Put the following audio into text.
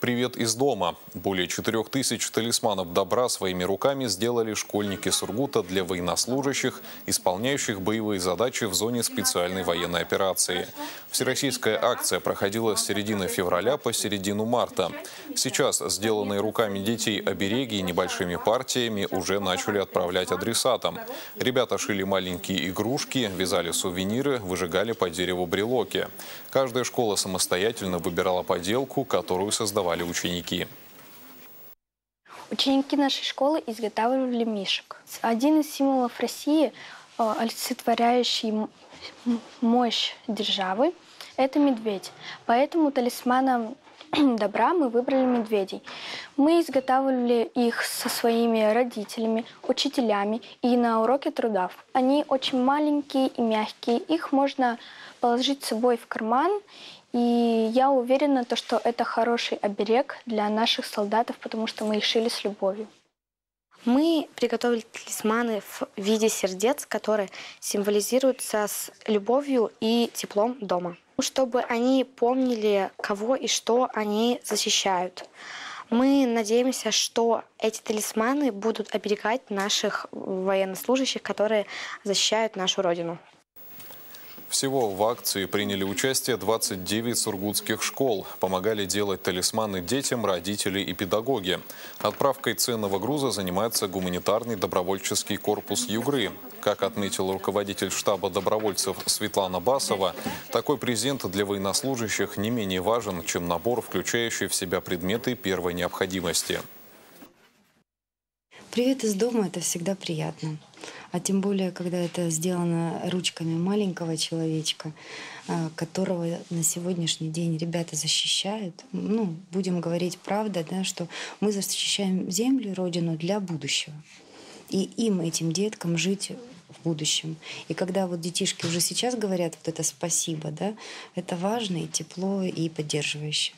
Привет из дома. Более 4000 талисманов добра своими руками сделали школьники Сургута для военнослужащих, исполняющих боевые задачи в зоне специальной военной операции. Всероссийская акция проходила с середины февраля по середину марта. Сейчас сделанные руками детей обереги небольшими партиями уже начали отправлять адресатам. Ребята шили маленькие игрушки, вязали сувениры, выжигали по дереву брелоки. Каждая школа самостоятельно выбирала поделку, которую создавали ученики. Ученики нашей школы изготавливали мишек. Один из символов России, э, олицетворяющий мощь державы, это медведь. Поэтому талисманом добра мы выбрали медведей. Мы изготавливали их со своими родителями, учителями и на уроке трудов. Они очень маленькие и мягкие. Их можно положить с собой в карман. И я уверена, то, что это хороший оберег для наших солдатов, потому что мы их шили с любовью. Мы приготовили талисманы в виде сердец, которые символизируются с любовью и теплом дома, чтобы они помнили, кого и что они защищают. Мы надеемся, что эти талисманы будут оберегать наших военнослужащих, которые защищают нашу Родину. Всего в акции приняли участие 29 сургутских школ. Помогали делать талисманы детям, родители и педагоги. Отправкой ценного груза занимается гуманитарный добровольческий корпус Югры. Как отметил руководитель штаба добровольцев Светлана Басова, такой презент для военнослужащих не менее важен, чем набор, включающий в себя предметы первой необходимости. Привет из дома это всегда приятно. А тем более, когда это сделано ручками маленького человечка, а, которого на сегодняшний день ребята защищают. Ну, будем говорить правда, да, что мы защищаем землю, родину для будущего. И им, этим деткам, жить в будущем. И когда вот детишки уже сейчас говорят вот это спасибо, да, это важно и тепло, и поддерживающе.